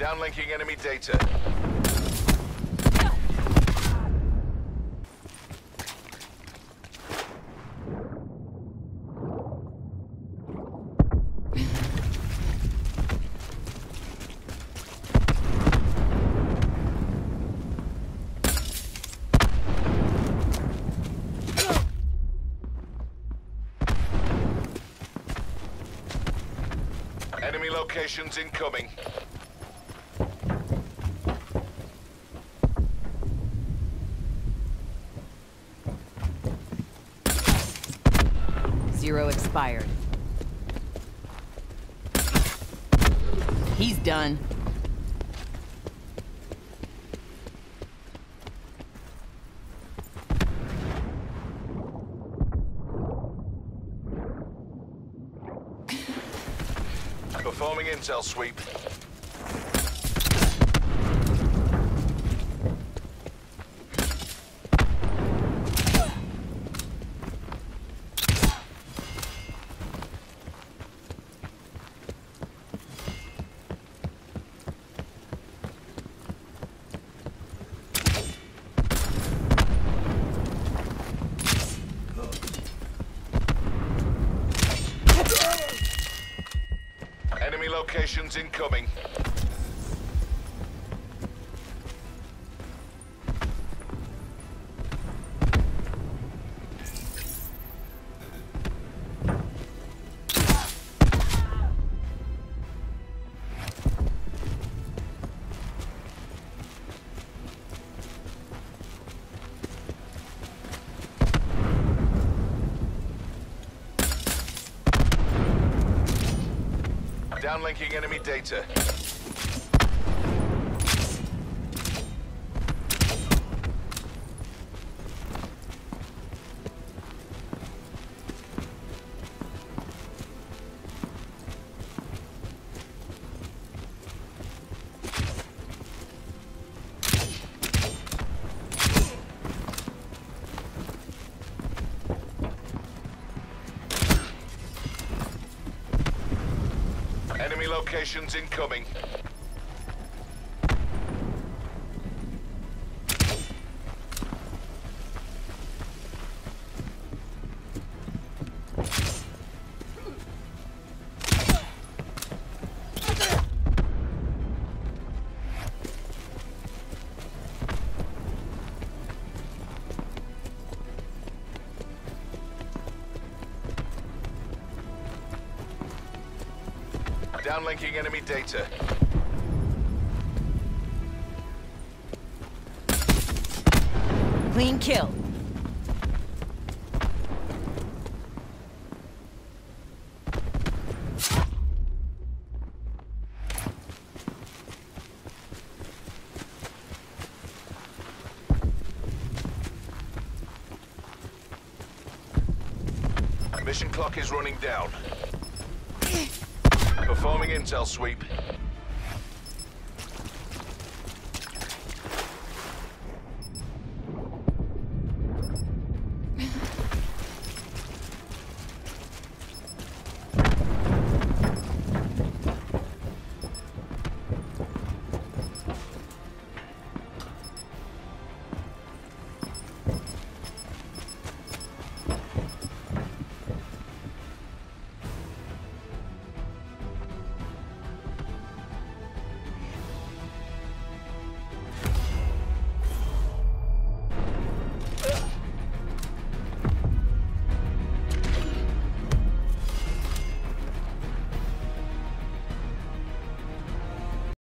Downlinking enemy data. Enemy locations incoming. Zero expired. He's done. Performing intel sweep. Enemy locations incoming. Downlinking enemy data. Enemy locations incoming. Downlinking enemy data. Clean kill. Mission clock is running down. Performing intel sweep.